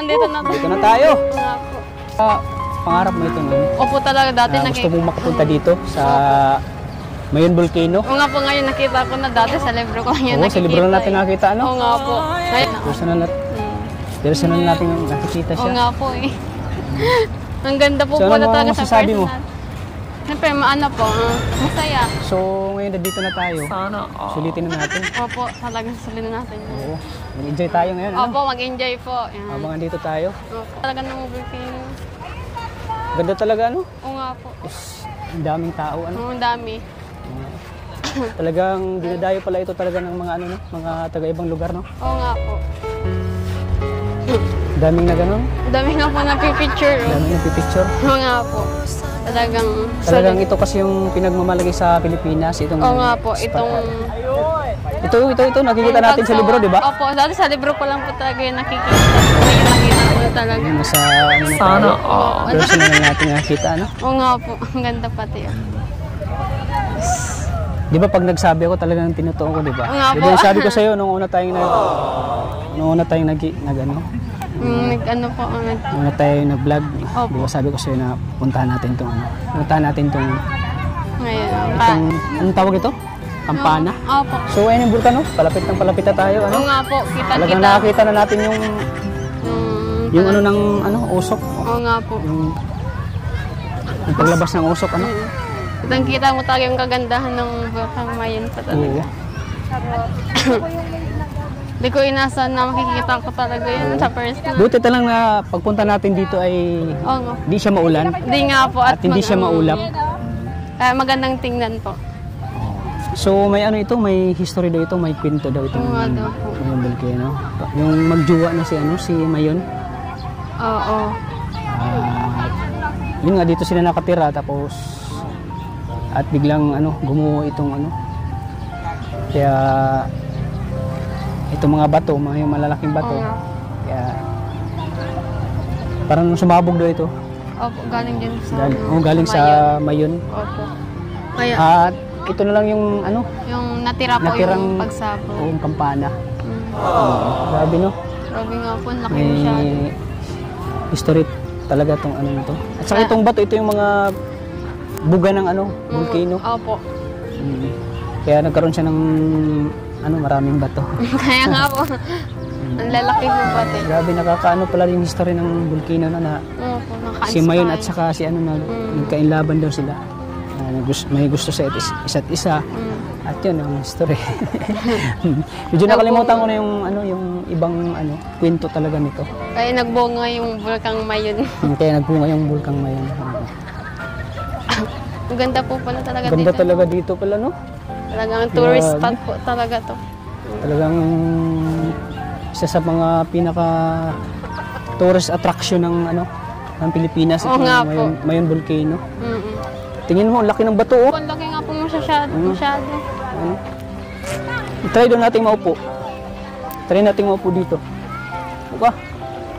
andito na tayo. Dito na tayo. Nga po. Ah, pangarap mo ito ngayon. Opo talaga dati Ah, nakita. gusto mo makapunta dito sa Mayon Volcano? Oo nga po ngayon nakita ko na dati sa libro ko ngayon Oo, nakikita. sa libro na natin eh. nakita, ano? Oo nga po. Ngayon, Personal na, hmm. personal natin nakikita Oo siya. nga po eh. Ang ganda po So, ano pala mga talaga sa masasabi mo? personal. Siyempre, maano po, masaya. So, ngayon na dito na tayo. Sana Sulitin na natin. Opo, talagang sulit na natin. Oo. Mag-enjoy tayo ngayon. Ano? Opo, mag-enjoy po. Yan. Habang andito tayo. Opo. Talaga ng volcano. Ganda talaga, ano? Oo nga po. Ang daming tao, ano? Oo, ang dami. Talagang dinadayo pala ito talaga ng mga ano, no? mga taga-ibang lugar, no? Oo nga po. Daming na ganun. Dami nga po nagpipicture. oh. Daming nagpipicture. Oo nga po. Talagang Talagang solid. ito kasi yung pinagmamalagi sa Pilipinas. Itong, Oo nga po, spot. itong... Ito, ito, ito. Nakikita yung natin sa libro, di ba? Opo, dati sa libro ko lang po talaga yung nakikita. Ngayon nakita ko talaga. Yung nasa, ano na Sana all. Personal na natin nakita, ano? Oo nga po, ang ganda pati. ah. Di ba pag nagsabi ako talagang tinutuon ko, di ba? Nga Di po. ba yung sabi ko sa'yo nung una tayong nag... Nung una tayong nag... nag ano? Mm, nag, ano po, ah, nag, Nung una tayong nag-vlog. Opo. Di ba sabi ko sa'yo na puntahan natin tong ano? Puntahan natin tong... ngayon. pa, Itong... Anong tawag ito? Kampana? Opo. So, ayun yung bulkan, no? Palapit ng palapit na tayo, ano? Oo nga po, Talagang kita-kita. nakakita na natin yung... Mm, Yung ano ng... Ano? Usok. Oo nga po. Yung... Yung paglabas ng usok, ano? Mm. Kitang kita mo talaga yung kagandahan ng Bulkang Mayon pa talaga. Hindi ko inasahan na makikita ko talaga yun sa personal. Buti talang na pagpunta natin dito ay Oo hindi siya maulan Hindi nga po. at hindi siya maulap. Kaya magandang tingnan po. So may ano ito, may history daw ito, may kwento daw ito. Oo daw po. Yung volcano. Yung magjuwa na si ano, si Mayon. Oo. Ah, yun nga dito sila nakatira tapos at biglang ano gumuho itong ano. Kaya itong mga bato, mga yung malalaking bato. Nga. Kaya parang sumabog daw ito. Opo, galing din sa... Galing, oh, galing sa Mayon. Opo. Kaya, At ito na lang yung ano, yung natira po natirang yung pagsabo. buong kampana. Mm. Grabe no. Grabe nga po, ang laki May masyado. history talaga tong ano nito. At saka itong bato, ito yung mga buga ng ano, Mm, volcano. Opo. Mm. Kaya nagkaroon siya ng ano, maraming bato. Kaya nga po. ang lalaki po pati. Grabe nakakaano pala yung history ng volcano na, na Opo, si Mayon at saka si ano na Mm. nagkainlaban daw sila. Ah, nagus- may gusto sa is- isa't isa. Mm. At yun ang history. Medyo nakalimutan ko na yung ano yung ibang ano kwento talaga nito. Kaya nagbunga yung Bulkang Mayon. Kaya nagpunga yung bulkang mayon. Ang ganda po pala talaga Ganda dito. talaga dito pala no. Talagang tourist Grabe. spot po talaga to. Talagang isa sa mga pinaka tourist attraction ng ano ng Pilipinas Oo itong nga po. mayon, mayon volcano. Mm-mm. Tingin mo, ang laki ng bato oh. Ang laki nga po masyado. masyado. Ano? I-try doon nating maupo. Try nating maupo dito.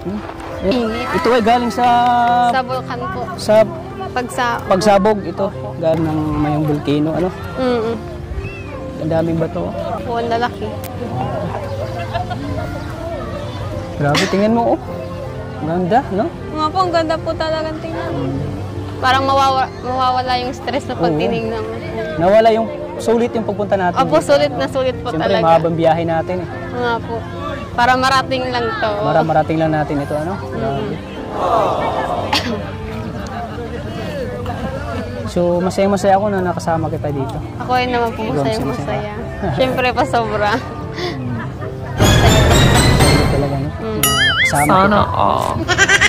Hmm? Eh, Init. Ito ay galing sa Sa Bulkan po. sa Pag sa... pagsabog ito. Galing ng mayong volcano. Ano? Mm-mm. Ang daming bato. Po, ang lalaki. Grabe, tingnan mo oh. Ganda, no? Nga po, ang ganda po talaga tingnan. Parang mawawa, mawawala yung stress na pag Oo. tinignan mo. Nawala yung sulit yung pagpunta natin. Opo, sulit na sulit po Siyempre, talaga. mahabang biyahe natin eh. Nga po. Para marating lang to. Para marating lang natin ito, ano? Grabe. So, masaya-masaya ako na nakasama kita dito. Ako ay naman po masaya Ikaw, masaya. Siyempre pa sobra. Ito talaga, no? Mm. Kasama Sana kita. all.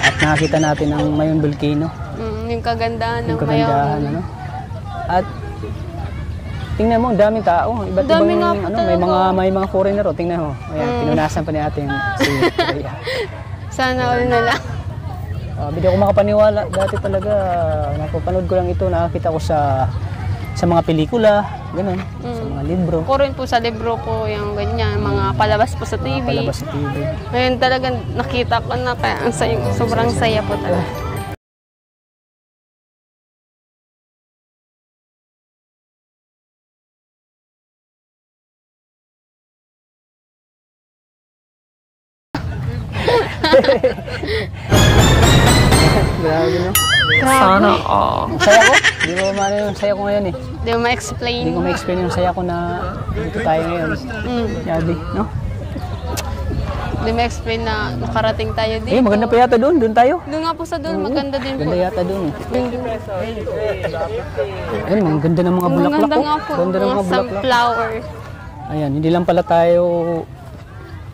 At nakita natin ang Mayon Volcano. Mm, yung kagandahan ng Yung kagandahan, Mayon. ano? At tingnan mo, ang daming tao. Iba't Dami ibang, ano, may mga may mga foreigner, oh. tingnan mo. Ayan, Mm. pinunasan pa ni ating si. Sana all na lang. Uh, hindi ako makapaniwala. Dati talaga, napapanood ko lang ito, nakakita ko sa sa mga pelikula, ganun, sa Mm. mga libro, Ako rin po sa libro po yung ganyan, mga palabas po sa mga TV. palabas sa TV. Ngayon talagang nakita ko na kaya ang saya, sobrang saya po talaga. Grabe no. Sana Ang saya ko. Hindi ko maano yung saya ko ngayon eh. Di mo ma-explain. Hindi ko ma-explain yung saya ko na dito tayo ngayon. Mm. Yabi, no? Di mo explain na nakarating tayo dito. Eh, maganda pa yata doon. Doon tayo. Doon nga po sa doon, maganda din po. Ganda yata doon. Doon. Ayun, ang ganda ng mga Ang bulaklak. ganda oh. nga po. Ganda ng mga Mga bulaklak. sunflower. Ayan, hindi lang pala tayo...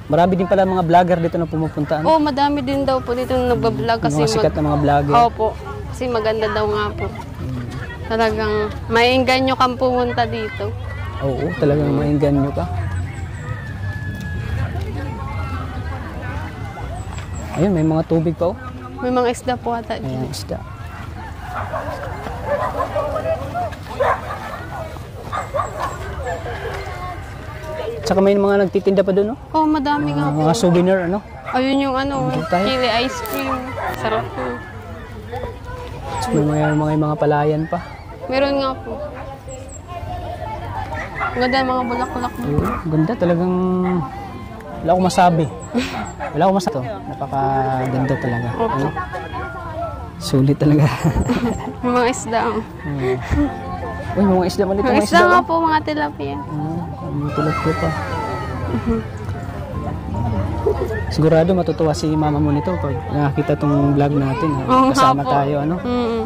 Marami din pala mga vlogger dito na pumupunta. Ano? Oh, madami din daw po dito na nagbablog kasi mga sikat na mga vlogger. Opo. Kasi maganda daw nga po. Talagang mainggan nyo kang pumunta dito. Oo, talagang mainggan nyo ka. Ayun, may mga tubig pa oh. May mga isda po ata. dito. Ayan, isda. Tsaka may mga nagtitinda pa doon, no? Oh, madami nga po. Mga souvenir, ano? Ayun yung ano, Dito tayo. chili ice cream. Sarap po. Tsaka may mga, mga, mga palayan pa. Meron nga po. Ang Ganda ng mga bulaklak mo. Ayun, ganda talagang... Wala akong masabi. Wala akong masabi. Napakaganda talaga. Ano? Sulit talaga. May mga isda. oh. Uy, mga isda man dito. Mga isda nga po, mga tilapia. Ah, May tulad ko pa. Sigurado matutuwa si mama mo nito pag nakakita tong vlog natin. ha? Oo Kasama tayo, ano? Mm.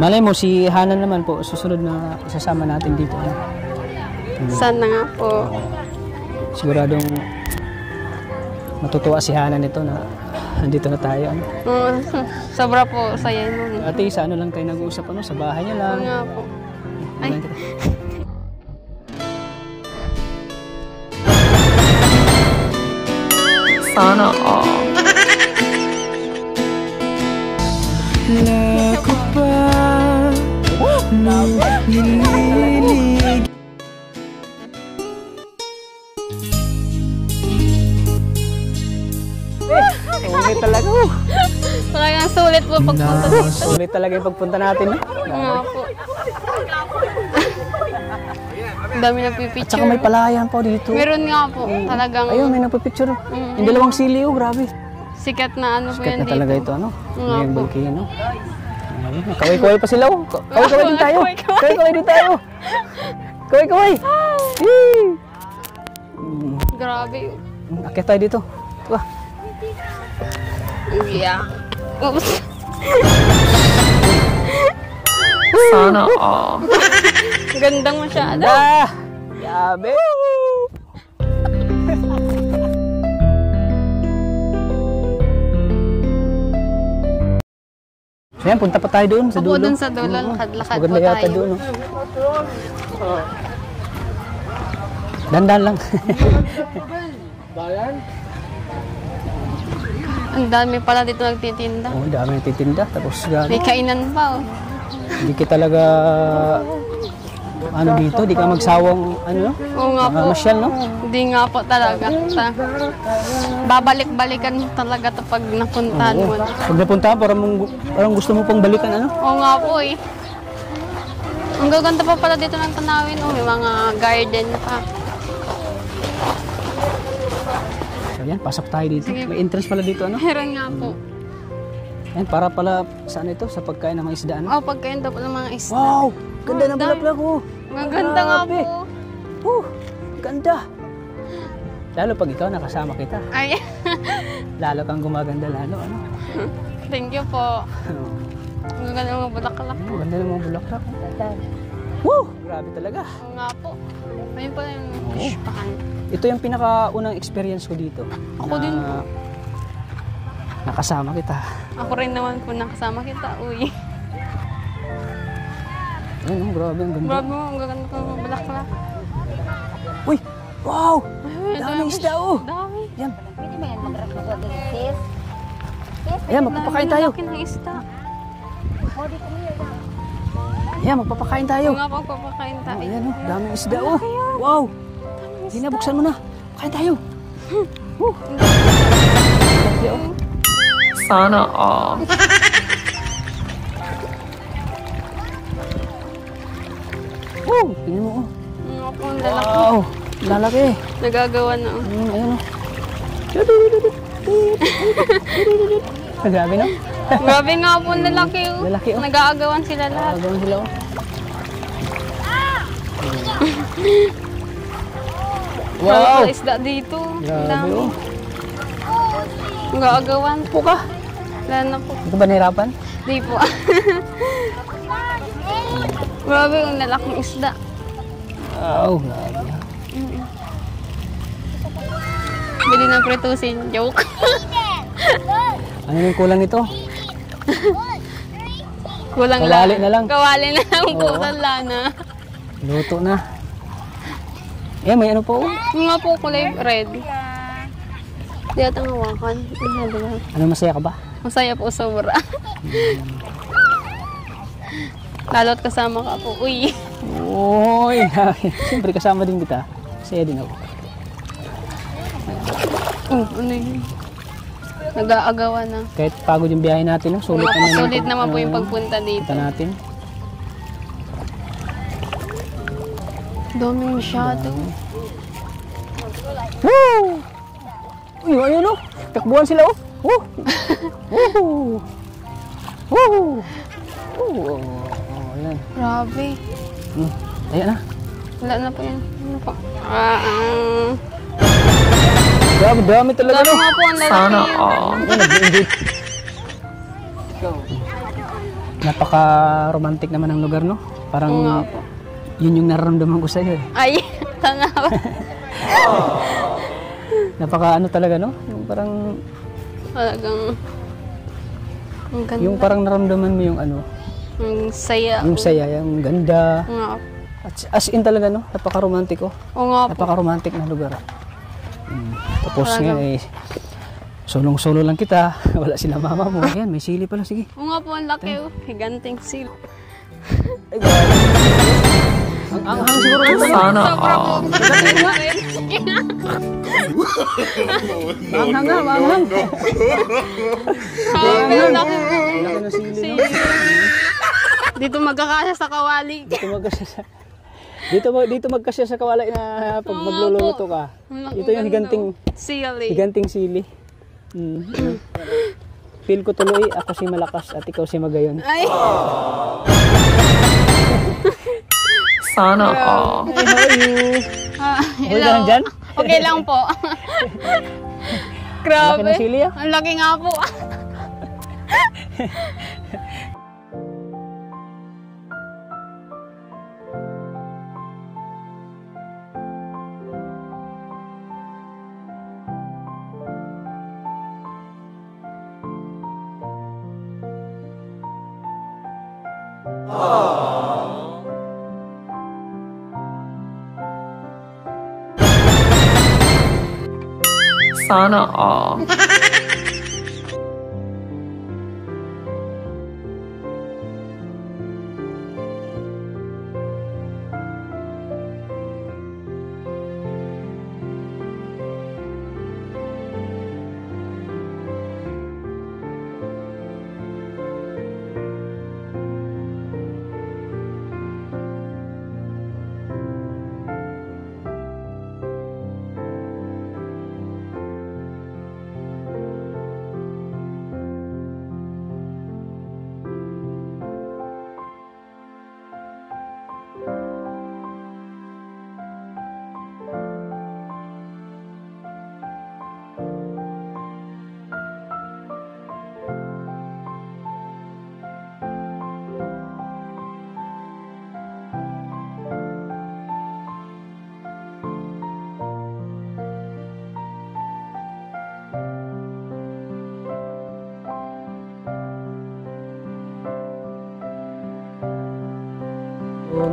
Malay mo, si Hana naman po, susunod na isasama natin dito. Ano? Sana nga po. Siguradong matutuwa si Hana nito na andito na tayo. Ano? Mm, Sobra po saya nun. Ate, sa ano lang tayo nag-uusap, ano? Sa bahay niya lang. Nga po. Ay. Sana all. Lago pa nung nililig Sulit talaga. Talagang sulit po pagpunta dito. Sulit talaga yung pagpunta natin. Dami na At saka may palayan pa dito. Meron nga po. Talagang Ayun, may nagpa-picture. Mm. Yung dalawang sili, oh, grabe. sikat na ano po Sikat yan na dito. talaga ito, ano? Nga Yung po. volcano. Kaway-kaway pa sila, oh. Ka- Kaway-kaway din tayo. Kaway-kaway. Din tayo. Kaway-kaway. Yee! Mm, Grabe. Akit tayo dito. Wah. Yeah. Oops. Sana all. Gandang masyado. Ah! Yabe! So yan, punta pa tayo doon sa Opo, dulo. dun sa dulo. Oo. Lakad-lakad Maganda po yata tayo. doon. Oh. Dandan lang. Ang dami pala dito nagtitinda. oh, dami nagtitinda. Tapos grabe. May kainan pa oh. Hindi ka talaga ano dito, di ka magsawang ano no? Oo nga po. Masyal no? Hindi nga po talaga. Ta- Babalik-balikan mo talaga to pag napuntahan mo. na. Pag napunta, parang, mong- parang gusto mo pang balikan ano? Oo nga po eh. Ang gaganda pa pala dito ng tanawin. Oh, may mga garden pa. So yan, pasok tayo dito. Sige. May entrance pala dito ano? Meron nga po. Yan, para pala sa ano ito? Sa pagkain ng mga isda ano? Oh, pagkain daw po ng mga isda. Wow! Ganda ng bulaklak oh! Ang ganda nga Grabe. po. Uh, ganda! Lalo pag ikaw nakasama kita. Ay, Lalo kang gumaganda lalo ano? thank you po. Ang ganda ng mga bulaklak. Ang ganda ng mga bulaklak. Woo! Grabe talaga. Oo nga po. Ayun pala yung Oo. pan. Ito yung pinakaunang experience ko dito. Ako din po. Nakasama kita. Ako rin naman po nakasama kita. Uy. Ayun, oh, grabe ang ganda. Grabe mo, ang gaganda ng mga bulaklak. Uy! Wow! Ay, Daming isda oh! Dami. Yan. Ayan, magpapakain tayo. Laki ng isda. Ayan, magpapakain tayo. Nga pang papakain Oh, tayo. ayan oh, daming isda oh. Wow! Hindi na, buksan mo na. Kain tayo. Woo! Oh. Sana all. Woo! Tingnan mo oh. Ang po, ang lalaki. Wow! Lalaki. Nagagawa na. oh. Mm, ayan oh. Dudu. Grabe no? Grabe nga po, lalaki oh. Lalaki, oh. Nag-aagawan sila lahat. Agawan sila oh. Wow! Wow! isda dito. Ang Grabe oh. Nag-aagawan. Po ka? Wala na po. Ito ba nahirapan? Di po. Grabe, ang lalaking isda. Wow, grabe. Bili ng pritusin. Joke. Ano yung kulang nito? Kulang Kawali na lang. Kawali na lang po. Oo. Wala na. Luto na. Eh, may ano po? Yung nga po kulay red. Di ata hawakan. Ano? Ano masaya ka ba? Masaya po sobra. Lalo't kasama ka po. Uy. Uy, siyempre kasama din kita. Masaya din ako. Oh, ano yun? Nag-aagawan na. Kahit pagod yung biyahe natin, no? sulit naman. sulit naman po yung pagpunta dito. punta natin. Daming masyado. Woo! Uy, ayun oh. Takbuhan sila oh. Woo! Woo! Woo! Woo! Oh, ayan. Grabe. Hmm. Ayan na. Wala na po yan. Ano po? Ah, ah. Grabe, dami talaga Dami no. nga po ang lalaki. Sana. Ayan, nag-enjoy. Napaka-romantic naman ang lugar, no? Parang Oo nga po. yun yung nararamdaman ko sa'yo eh. Ay, tanaw. Napaka ano talaga, no? Yung parang, Talagang, ang ganda. yung parang naramdaman mo yung ano, Ang saya. yung saya, yung ganda. Oo nga po. At as in talaga, no? Napaka-romantic, oh. Oo nga po. Napaka-romantic na lugar. Mm. Tapos Talaga. ngayon, eh, sulong-solo lang kita. Wala sila mama mo. Ayan, may sili pala. Sige. Oo nga po, ang laki oh. Higanting grabe. Ang anghang siguro nito. Sana Sobra po. all. Maanghang nga, maanghang. Grabe, ang laki. Ang laki ng sili, no? Dito magkakasya sa kawali. Dito magkasya sa... Dito, mag- dito magkasya sa kawala na pag magluluto ka. Ang Ito yung ganda, higanting, eh. higanting sili. Mm. Feel ko tuloy, ako si malakas at ikaw si magayon. Ay, Sana all. Hey, how are you? ah, Okay ka lang dyan? Okay lang po. Grabe. Laki ng sili, ah. Ang laki nga po. Sana all.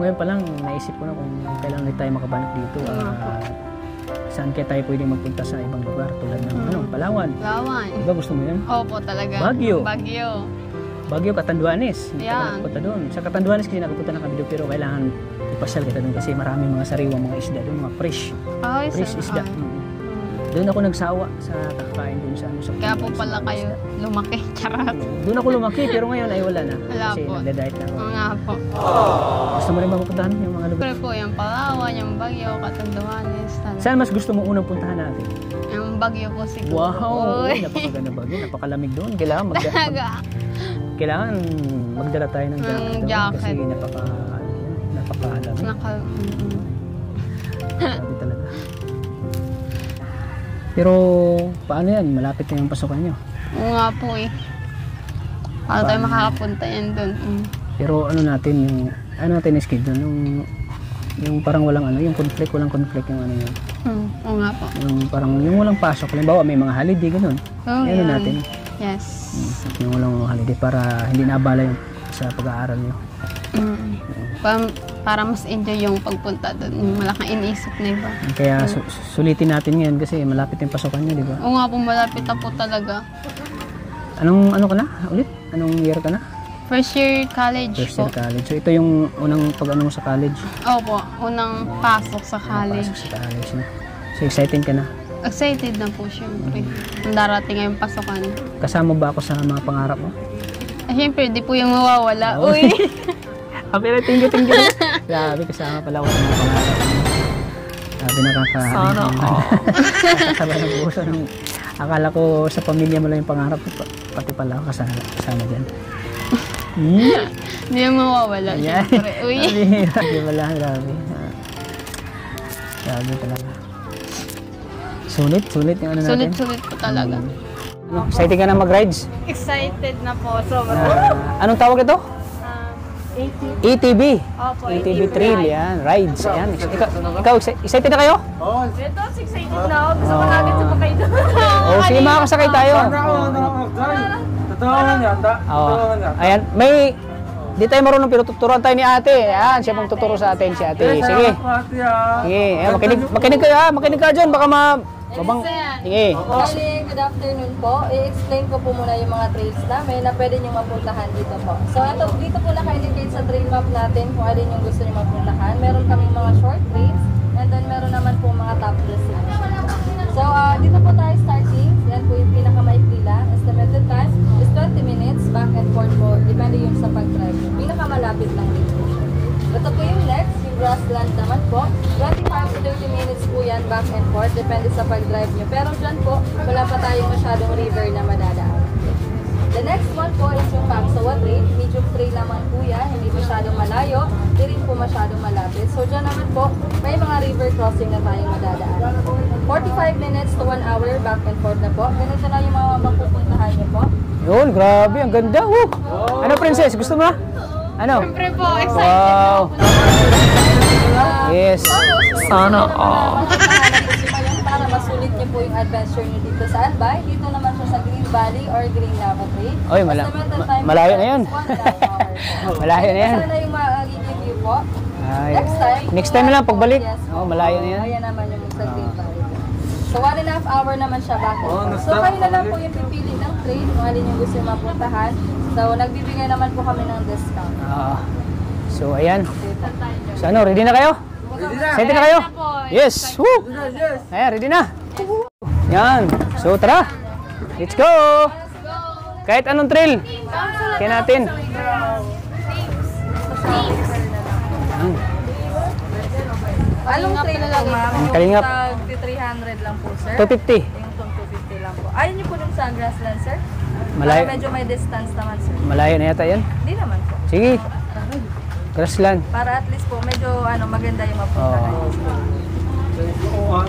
Ngayon pa lang, naisip ko na kung kailan ulit tayo makabanat dito. Ah, saan kaya tayo pwede magpunta sa ibang lugar tulad ng ano, Palawan. Lawan. Diba gusto mo yun? Opo talaga. Baguio. Baguio. Baguio, Catanduanes. Hindi ka Yan. nakapunta doon. Sa Catanduanes kasi nakapunta na kami doon pero kailangan ipasyal kita doon kasi maraming mga sariwang mga isda doon, mga fresh. Ay, Fresh isda. Ay. Mm. Doon ako nagsawa sa kakain doon sa ano sa Kaya po pala kayo lumaki. Charot. Doon ako lumaki pero ngayon ay wala na. Wala kasi po. nagda-diet na ako. Nga po. Gusto mo rin ba mapuntahan yung mga lugar? Siyempre po, yung Palawan, yung Bagyo, Catanduanes, talaga. Saan mas gusto mo unang puntahan natin? Yung Bagyo po siguro. Wow! Uy. Napakaganda ba yun? Napakalamig doon. Kailangan, mag- mag- Talaga. kailangan magdala tayo ng jacket. Mm, jacket. Kasi napaka, ano napakalamig. Naka, mm, talaga. Pero paano yan? Malapit na yung pasukan nyo. Oo nga po eh. Paano tayo makakapunta yan doon? Mm. Pero ano natin yung ano natin yung schedule yung yung parang walang ano yung conflict walang conflict yung ano yun Hmm. Oo nga po. yung parang yung walang pasok halimbawa may mga holiday ganun Oo, ano yan. natin Yes. yung walang holiday para hindi naabala yung sa pag-aaral nyo Mm. Para, para mas enjoy yung pagpunta doon. Yung malaking iniisip na iba. kaya su- sulitin natin yan kasi malapit yung pasukan nyo di ba Oo nga po, malapit na po talaga. anong ano ka na ulit anong year ka na First year college first po. year college so ito yung unang pag ano mo sa college Opo, unang pasok sa college. Pasok sa college na so excited ka na Excited na po syempre. Ang darating ngayong pasokan. kasama ba ako sa mga pangarap mo Ah, syempre, di po yung mawawala. Oo. Uy! Ah, pero thank you, thank you. Grabe, kasama pala ako sa mga pangarap. Grabe, nakaka... Sana all. Nakakaba ng puso. Nung, akala ko sa pamilya mo lang yung pangarap Pati pala ako kasama, kasama dyan. Hmm. Di yung mawawala. Ayan. Syempre. Uy! Grabe pala, grabe. Grabe talaga. Sulit, sulit yung ano natin. Sulit-sulit po talaga. Ano, excited ka na mag-rides? Excited na po. Sobra. Ah, anong tawag ito? ATV. Opo, ATV trail, yan. Rides, yan. Ikaw, ikaw exci- excited na kayo? Ito, excited na ako. Gusto ko na agad sumakay doon. Oh, sige makakasakay tayo. Totoo man yan, ta. Oo. Ayan, may di tayo marunong pero tuturuan tayo ni ate. Ayan, siya pong tuturo sa atin si ate. Sige. Ah. Sige, ayan, makinig, makinig kayo ha. Makinig ka dyan. Baka ma... Babang... Sige. Bali, good afternoon po. I-explain ko po muna yung mga trails namin na pwede nyo mapuntahan dito po. So, ito, dito po naka-indicate sa trail map natin kung alin yung gusto nyo mapuntahan. Meron kaming mga short trails and then meron naman po mga top destination. So, ah, dito po tayo starting. Yan po yung pinakamaikli lang. Estimated time is 20 minutes back and forth po. Depende yung sa pag-drive. Pinakamalapit lang dito. Ito po yung grassland naman po. 25 to 30 minutes po yan back and forth, depende sa pag-drive nyo. Pero dyan po, wala pa tayong masyadong river na madadaan. The next one po is yung Pangsawa Trail. Medium trail naman po yan, hindi masyadong malayo, hindi rin po masyadong malapit. So dyan naman po, may mga river crossing na tayong madadaan. 45 minutes to 1 hour back and forth na po. Ganito na yung mga mapupuntahan nyo po. Yun, grabe. Ang ganda. Woo! Ano, princess? Gusto mo? Ano? Syempre po, excited Wow. Yes. Sana all. Po para masulit niyo po yung adventure niyo dito sa Albay. Dito naman siya sa Green Valley or Green Lava Trail. Oy, mala- malayo na yun. po. Malayo na yan. Sana yung magiging view po. Ay. Next time. Next time na lang, pagbalik. Yes po. Oh, malayo na yan. Ayan naman yung sa Green Valley. So, one and a half hour naman siya back Oh. So, kayo na lang po yung pipili ng train kung alin yung gusto yung mapuntahan. So, nagbibigay naman po kami ng discount. Ah. so, ayan. So, ano, ready na kayo? Ready na kayo? Yes. Woo! Ayan, ready na. Yan. So, tara. Let's go. Kahit anong trail. Kaya natin. Yan. Anong train lang ma'am? Ang kalingap. Yung tag 300 lang po, sir. 250. Yung tong 250 lang po. Ayaw niyo po dun sa grassland, sir? Malayo. Para medyo may distance naman, sir. Malayo na yata yan. Hindi naman po. Sige. Grassland. Para at least po, medyo ano maganda yung mapuntahan. Oo.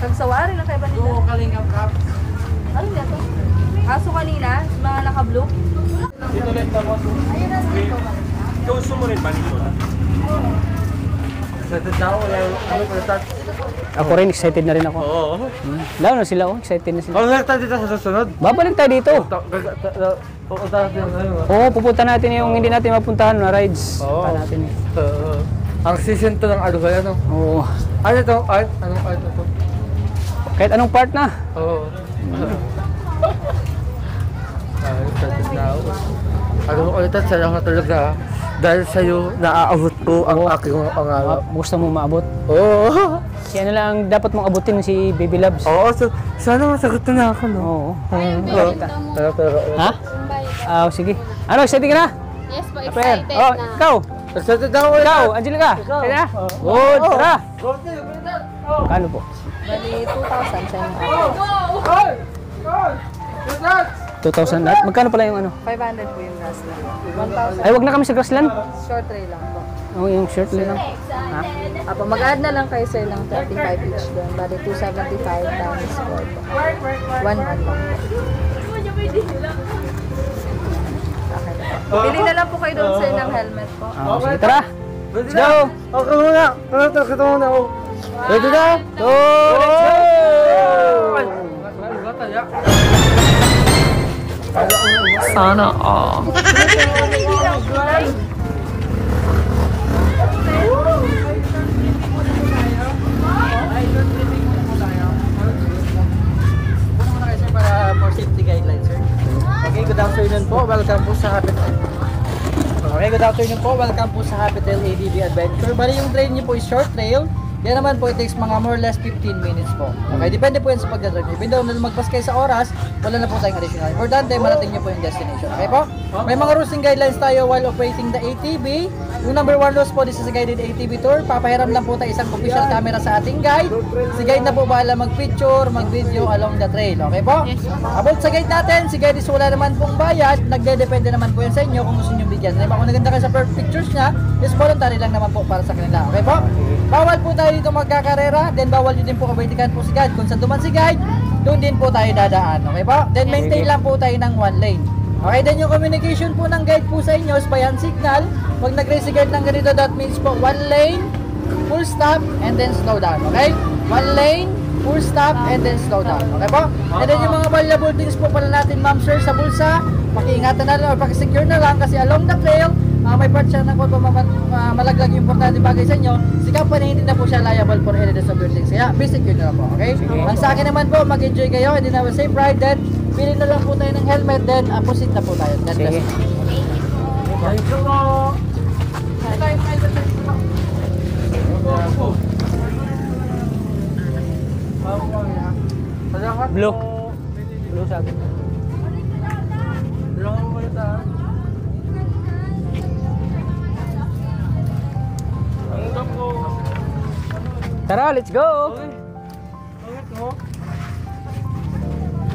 Kagsawa rin ang kaiba nila. Ano nila to? Aso kanina, mga naka-blue. Ayun na dito. Ikaw sumunod ba nito? Sa tao, ano ko tat. Ako rin, excited na rin ako. Oo. Hmm. Lalo na sila, oh. Excited na sila. Kung nagtat dito sa susunod. Babalik tayo dito. Pupunta natin ang ano. Oo, pupunta natin yung hindi natin mapuntahan na rides. Oo. Punta natin eh. Oo. Ang season to ng ano kaya no? Oo. Ano to? Art? Anong art na to? Kahit anong part na. Oo. Ay, excited na ako. Ano ko ulit, salamat talaga. Dahil sa'yo, naaabot Oo, ang Oo. aking mga pangarap. Gusto mo maabot. Oo. Si ano lang dapat mong abutin si Baby Loves. Oo, so, sana masagot na ako, no? Oo. Oo. Pero, pero, Ha? Ah, sige. Ano, excited ka na? Yes po, excited Oh, na. ikaw. Excited ako, Ikaw, Angelica. Excited na? Good, tara. Kano po? Bali, 2,000 sa inyo. 2,000 lahat. Magkano pala yung ano? 500 po yung gas lang. 1,000 Ay, wag na kami sa grassland. short tray lang po. Oh, yung shirt lang. Ha? Apo, mag-add na lang kayo sir ng 35 each doon. Bali, 275 times 4 po. 1 month lang po. Okay na po. Bili na lang po kayo doon sir ng helmet po. Ah, sige, tara. Let's go. Okay muna. Tara, tara, kita muna ako. Ready na? Go! Sana all. muna kayo sir para for safety guidelines sir. Okay, good afternoon po. Welcome po sa Hapital. Okay, good afternoon po. Welcome po sa Hapital ADV Adventure. Bali yung trail niyo po is short trail. Yan naman po, it takes mga more or less 15 minutes po. Okay, depende po yan sa pagdadrive. Even though na lumagpas kayo sa oras, wala na po tayong additional. Importante, marating niyo po yung destination. Okay po? May mga rules and guidelines tayo while operating the ATV. Yung number one rules po, this is a guided ATV tour. Papahiram lang po tayo isang official camera sa ating guide. Si guide na po bahala mag-picture, mag-video along the trail. Okay po? About sa guide natin, si guide is wala naman pong bayad. Nagde-depende naman po yan sa inyo kung gusto nyo bigyan. Diba? Kung naganda kayo sa perfect pictures niya, is voluntary lang naman po para sa kanila. Okay po? Bawal po tayo dito magkakarera, then bawal nyo din po kabitikan po si guide. Kung saan duman si guide, doon din po tayo dadaan. Okay po? Then maintain lang po tayo ng one lane. Okay, then yung communication po ng guide po sa inyo is by hand signal. Pag guide ng ganito, that means po one lane, full stop, and then slow down. Okay? One lane, full stop, and then slow down. Okay po? And then yung mga valuable things po pala natin, ma'am sir, sa bulsa, pakiingatan na lang or pakisecure na lang kasi along the trail, ah, may part siya na po ah, malaglag yung importante bagay sa inyo, si company hindi na po siya liable for any things. Kaya, be secure na lang po, okay? Ang sa akin naman po, mag-enjoy kayo, and then have a safe ride, then pili na lang po tayo ng helmet, then uh, proceed na po tayo. God bless Sige. you. Blue. Blue sa akin. Tara, let's go!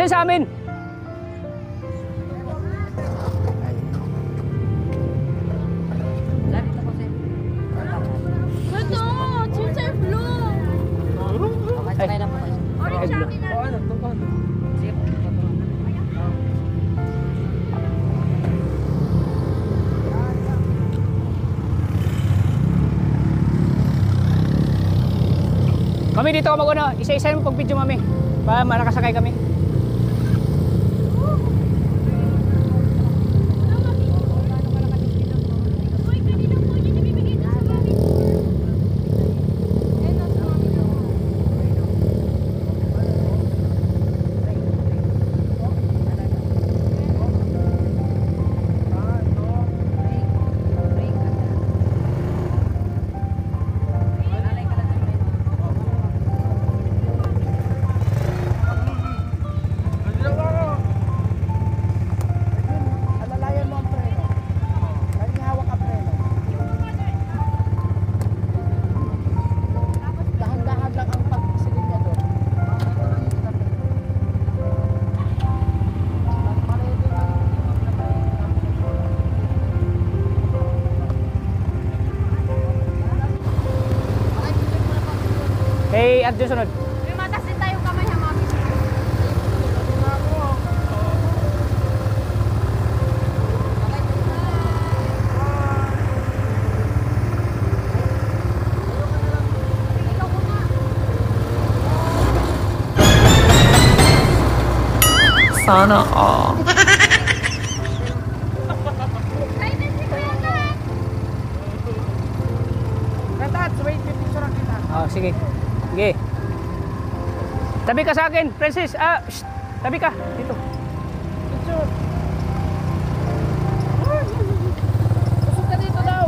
Asan sa amin? Mami, dito ka mag-una. Isa-isa mo pag-video, mami. Para makasakay kami. Yan, doon sunod. May matas din tayong kamay ha, mami. Sana Tabi ka sa akin, princess. Ah, shh. Tabi ka. Dito. Pusok ka dito daw.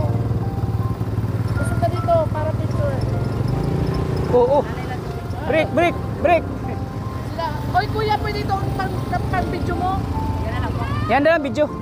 Pusok ka dito para picture. Oo. Oh, Break, break, break. Sila. Oy kuya, pwede itong pang, pang video mo? Yan na, video.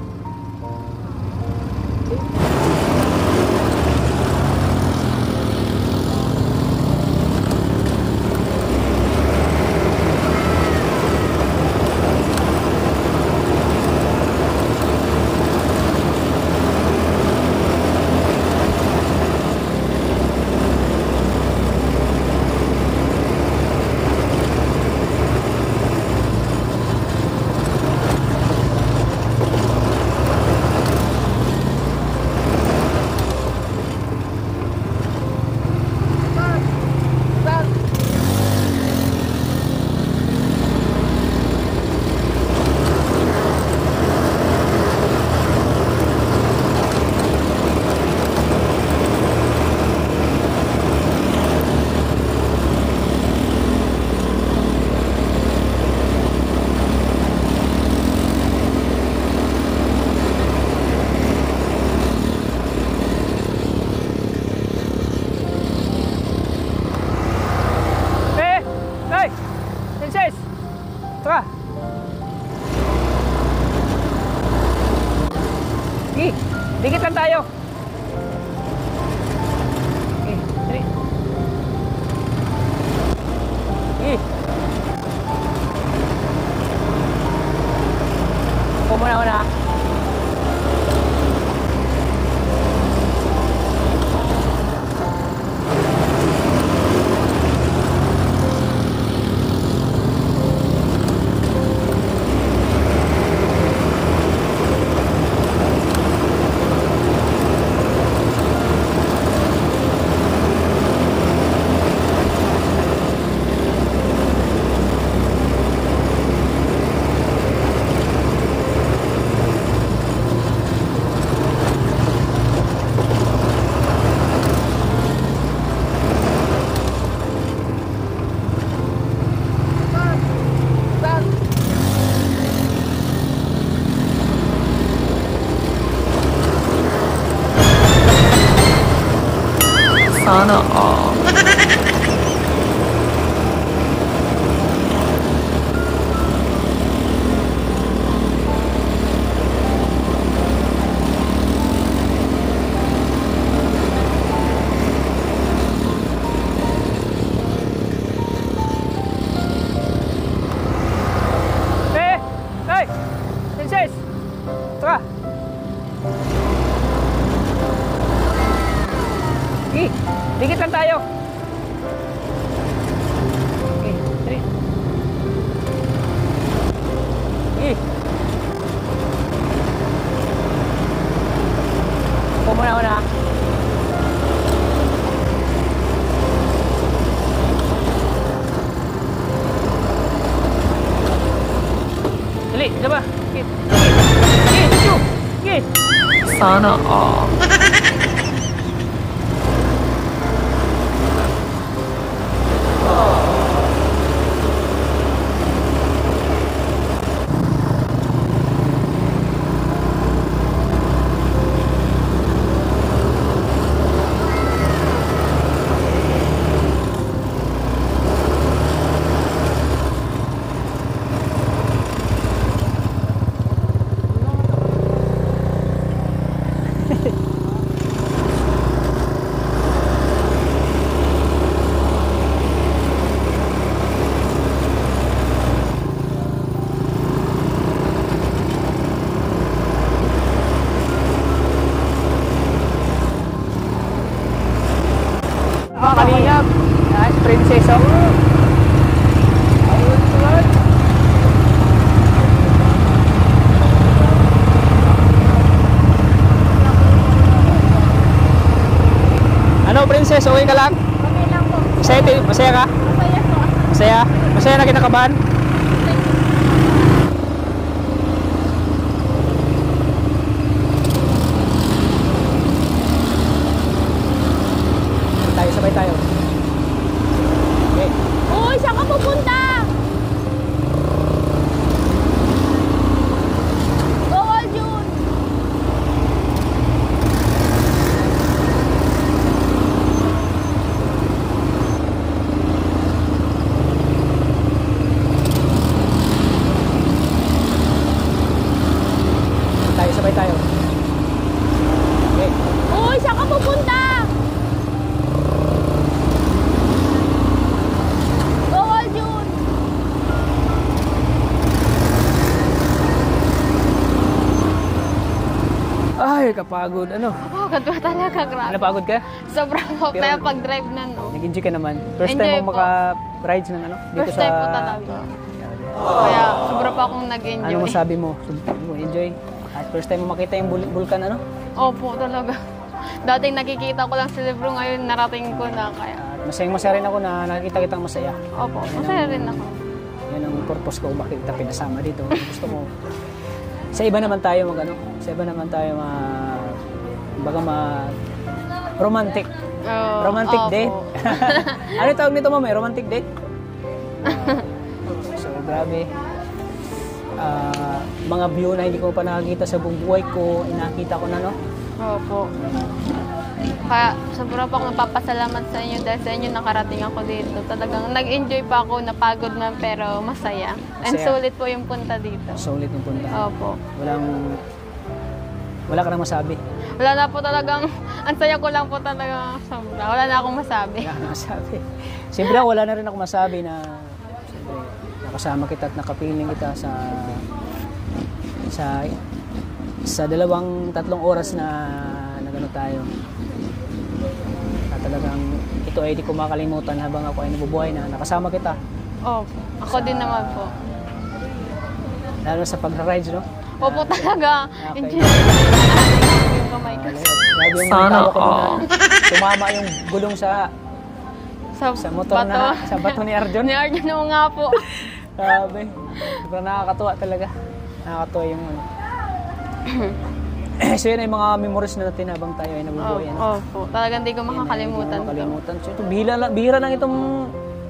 Sana all. Princess? Okay ka lang? Okay lang po. Masaya, masaya ka? Masaya po. Masaya? Masaya na kinakabahan? Sabay tayo. Okay. Uy, saan ka pupunta? Bawal yun. Ay, kapagod. Ano? Kapagod ba talaga, grabe. Napagod ka? Sobrang kaya pag-drive na, no? Nag-enjoy ka naman. First Enjoy time mo maka-rides ng ano? Dito First sa... time po talaga. Kaya sobra pa akong nag-enjoy. Ano masabi mo? Mo enjoy? At first time mo makita yung bul- vulkan ano? Opo, talaga. Dating nakikita ko lang sa libro, ngayon narating ko na. Kaya, At masayang masaya rin ako na nakikita kitang masaya. opo, masaya rin ako. Yan ang purpose ko bakit kita pinasama dito. Gusto mo sa iba naman tayo mag ano, sa iba naman tayo ma baga ma romantic. Oo, Romantic opo. date. ano tawag nito mamay? Romantic date? so, grabe. Ah, mga view na hindi ko pa nakakita sa buong buhay ko, inakita ko na, no? Opo. Kaya sobra pa akong napapasalamat sa inyo dahil sa inyo nakarating ako dito. Talagang nag-enjoy pa ako, napagod man pero masaya. And Masaya. sulit po yung punta dito. Solid yung punta. Opo. Walang, wala ka nang masabi. Wala na po talagang, ang saya ko lang po talaga sobra. Wala na akong masabi. Wala nang masabi. Siyempre wala na rin ako masabi na siyempre, nakasama kita at nakapiling kita sa sa sa dalawang tatlong oras na nagano tayo na talagang ito ay di ko makalimutan habang ako ay nabubuhay na nakasama kita Opo. Ako din naman po. lalo sa pag-rides no Opo talaga. Okay. Enjoy Grabe yung Sana all. tumama yung gulong sa Sa, sa motor na sa bato ni Arjon Ni Arjun oo nga po. Grabe. Sobrang nakakatuwa talaga. Nakakatuwa yung ano. so yun ay mga memories na natin habang tayo ay nabubuhay. ano. Opo. Talagang di ko makakalimutan Hindi makalimutan. So ito, bihira, bihira lang itong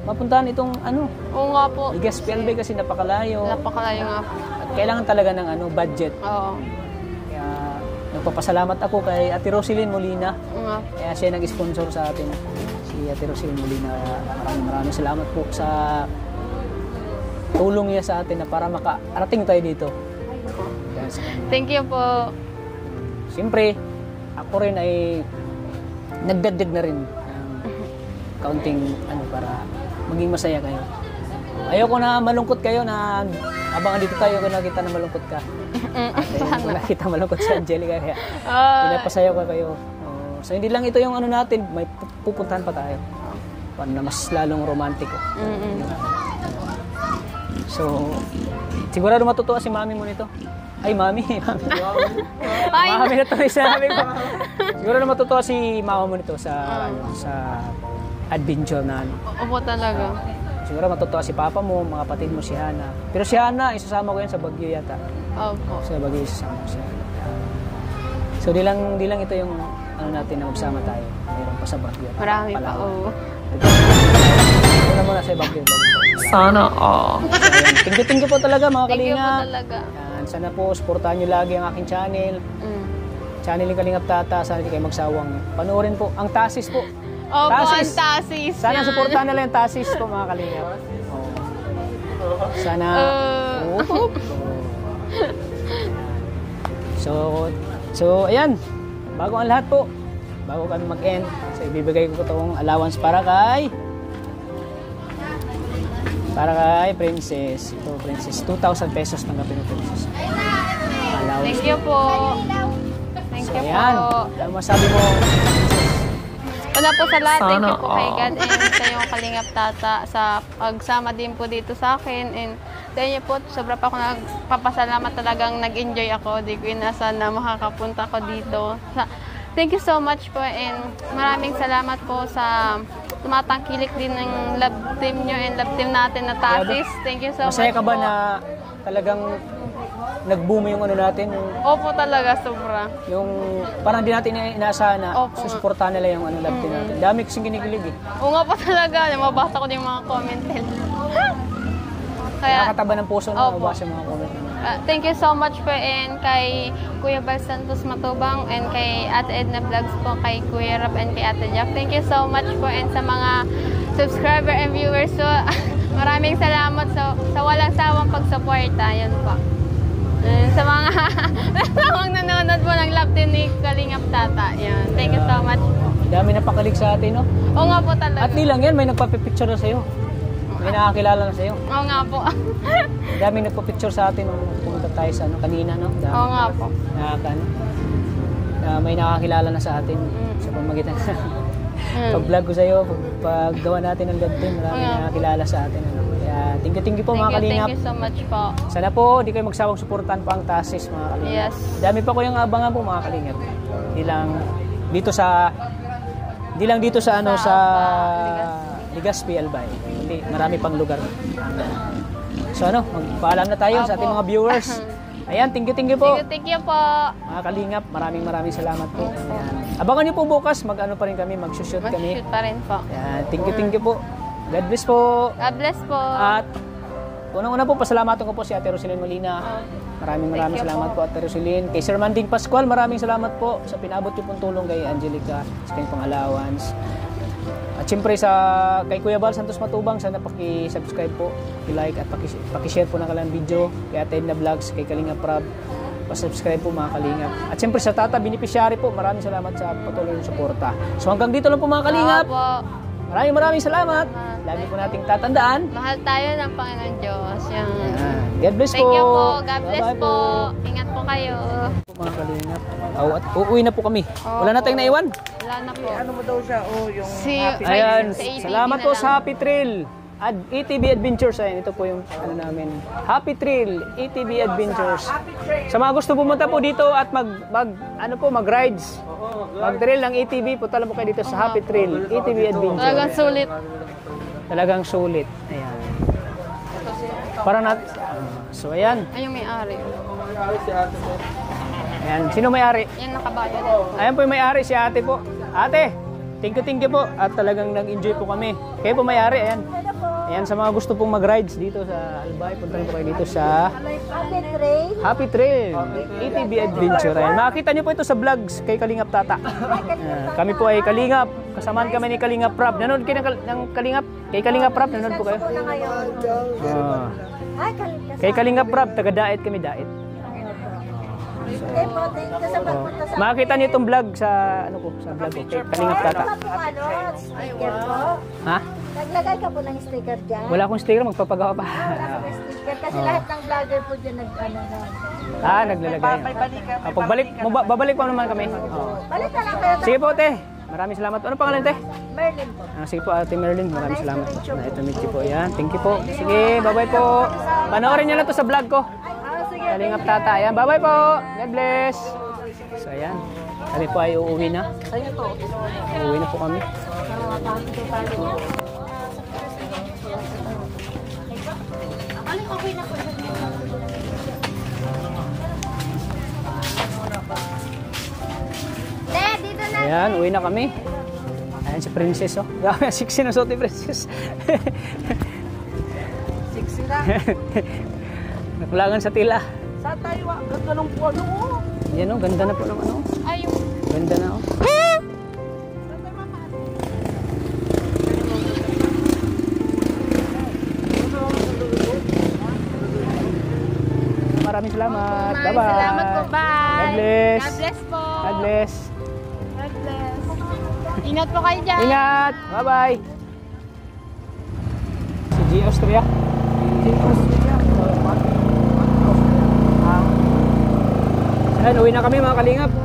mapuntahan itong ano, Oo nga po. Ligas PLB kasi napakalayo. Napakalayo nga po. At kailangan talaga ng ano, budget. Oo. Nagpapasalamat ako kay Ate Rosilyn Molina. Nga. Kaya siya nag-sponsor sa atin. Si Ate Rosilyn Molina. Maraming maraming salamat po sa tulong niya sa atin na para makarating tayo dito. Thank you po. Siyempre, ako rin ay nagdagdag na rin ng kaunting ano para maging masaya kayo. Ayoko na malungkot kayo na habang andito tayo ko nakita na malungkot ka. At ayun ko nakita malungkot si Angelica kaya Ah, pinapasaya ko kayo. Oh, so hindi lang ito yung ano natin, may pu- pupuntahan pa tayo. Para na mas lalong romantiko. mm-mm. So, sigurado matutuwa si mami mo nito. Ay, mami. mami. Ay, mami na yung sinabi ko. Sigurado matutuwa si mama mo nito sa, ano, sa adventure na ano. Opo talaga. Siguro matutuwa si papa mo, mga kapatid mo, si Hana. Pero si Hana, isasama ko yan sa Bagyo yata. Opo. Sa Bagyo isasama ko siya. So, di lang, di lang ito yung ano natin na magsama tayo. Mayroon pa sa Bagyo. Marami pa. Oo. Una muna sa Bagyo. Sana all. So. Thank you, thank you po talaga mga Thank you po kalinga. talaga. Yan, sana po, supportahan nyo lagi ang aking channel. Mm. Channel ng Kalingap Tata. Sana hindi kayo magsawang. Panoorin po. Ang Tasis po. Opo, ang Tasis. tasis. Sana yan. supportahan nila yung Tasis po mga Kalingap. Oo. Sana... Uh. So, so ayan. Bago ang lahat po. Bago kami mag-end. So, ibibigay ko itong allowance para kay... Para kay Princess. Ito, Princess. 2,000 pesos ng kape ni Princess. Allowance. Thank you po. Thank So, you ayan. po. Ano masabi mo? Una po sa lahat, thank you Sana po kay all. God and sa iyong kalingap tata sa pagsama din po dito sa akin. And sa inyo po, sobra pa ako nagpapasalamat talagang nag-enjoy ako. Di ko inasa na makakapunta ko dito. Sa, thank you so much po and maraming salamat po sa tumatangkilik din ng love team nyo and love team natin na Tasis. Thank you so Masaya much ka ba po. na talagang nag-boom yung ano natin? Yung, Opo talaga, sobra. yung parang di natin inaasahan na Opo. susuportahan nila yung ano love team natin. Dami kasing kinikilig eh. Oo nga po talaga, mabasa ko din yung mga comment nila. Kaya, Nakakataba ng puso na Opo. mabasa yung mga comment naman. Uh, thank you so much po and kay Kuya Bal Santos Matubang and kay Ate Edna Vlogs po, kay Kuya Rap and kay Ate Jack. Thank you so much po and sa mga subscriber and viewers so maraming salamat sa, sa walang sawang pagsuporta. Yan po. And sa mga lamang nanonood love din ni Kalingap Tata. Yan. Thank you so much po. Dami na pakalig sa atin, no? Oo nga po talaga. At di lang yan, may nagpapipicture na sa'yo. May nakakilala na sa'yo. Oo nga po. Daming nagpa-picture sa atin nung pumunta tayo sa ano, kanina, no? Dami. Oo nga po. Nakaka, ano, na may nakakilala na sa atin sa pamagitan. Mm. Pag-vlog ko sa'yo, pag, paggawa natin ng live stream, marami Oo. nakakilala sa atin. Ano? Kaya, thank you, thank you po Thank mga you, kalingap. thank you so much po. Sana po, di kayo magsawang suportahan pa ang tasis mga kalingap. Yes. Dami pa ko yung abangan po mga kalingap. Di lang dito sa di lang dito sa ano sa, Legazpi Albay. Kundi marami pang lugar. So ano, magpaalam na tayo sa ating mga viewers. Ayan, thank you, thank you po. Thank you, thank you po. Mga kalingap, maraming maraming salamat po. Ayan. Abangan niyo po bukas, mag-ano pa rin kami, mag-shoot kami. Mag-shoot pa rin po. Ayan, thank you, thank you po. God bless po. God bless po. At unang-una po, pasalamatan ko po si Ate Roselyn Molina. Maraming maraming Thank you salamat po. Ate Roselyn. Kay Sir Manding Pascual, maraming salamat po sa pinabot niyo pong tulong kay Angelica sa kanyang pang allowance. At siyempre sa kay Kuya Bal Santos Matubang, sana paki-subscribe po, paki-like at paki- paki-share po ng kanilang video. Kay Ate Edna Vlogs, kay Kalinga Prab, pa-subscribe po mga kalingap. At siyempre sa Tata Beneficiary po, maraming salamat sa patuloy ng suporta. So hanggang dito lang po mga kalingap. Opo. Maraming maraming salamat. Lagi po nating tatandaan. Mahal tayo ng Panginoon Diyos. Yan. Ayan. God bless Thank po. you po. God bless Bye-bye po. Ingat po kayo. po. Mga kalingap. Oh, at uuwi na po kami. Wala na tayong naiwan. Wala na po. Ano mo daw siya? Oh, yung Si, Ayan, sa ATV salamat po sa Happy Trail. Ad ATV Adventures. Ayan, ito po yung ano namin. Happy Trail, ATV Adventures. Sa mga gusto pumunta po dito at mag, mag ano po, mag-rides. Mag-trail ng ATV, punta lang po kayo dito sa Happy Trail, ATV Adventures. Talagang sulit. Talagang sulit. Ayan. Para nat... ah, so, ayan. Ay, yung may-ari. Ayan. Sino may-ari? Yan nakabayad. Ayan po yung may-ari, si ate po. Ate, thank you, thank you po. At talagang nag-enjoy po kami. Kayo po may-ari, ayan. Ayan, sa mga gusto pong mag-rides dito sa Albay, punta rin po kayo dito sa Happy Trail, ATV Adventure. Ayan. Makikita niyo po ito sa vlogs kay Kalingap Tata. Kami po ay Kalingap. Kasamaan kami ni Kalingap Prab. Nanood kayo ng, Kal- ng Kalingap? Kay Kalingap Prab, nanood po kayo? Ah. Kay Kalingap Prab, taga-diet kami, diet. Makikita niyo itong vlog sa ano ko, sa vlog ko, kay Kalingap Tata. ano. Ha? Naglagay ka po ng sticker dyan. Wala akong sticker, magpapagawa pa. Wala ka ba sticker? Kasi lahat ng vlogger po dyan nag, ano, na. ah, naglalagay. Ah, pagbalik, maba- babalik pa naman kami. Oo. Balik na lang kayo Sige po, te. Maraming salamat. Ano pangalan, te? Merlin po. Ah, sige po, Ate Merlin. Maraming salamat. Na ito meet you po. Yan. Thank you po. Sige, bye-bye po. Panoorin niyo lang to sa vlog ko. Kalingap tata. Yan, bye-bye po. God bless. So, ayan. Kami po ay uuwi na. Uuwi na po kami. Ayan, uwi na kami. Ayan si Princess, oh. Grabe, sexy na suot ni Princess. Sexy na. Nakulangan sa tila. Saan tayo? Ganda ng puwalo mo. Yan, oh. Ganda na po ng ano. Ay, yung Ganda na, oh. Maraming salamat. Maraming Bye-bye. salamat po. Bye. God bless. God bless po. God bless. Ingat po kayo dyan. Ingat. Bye-bye. Si G. Austria. G. Austria. Ah. Ayan, uwi na kami mga kalingap.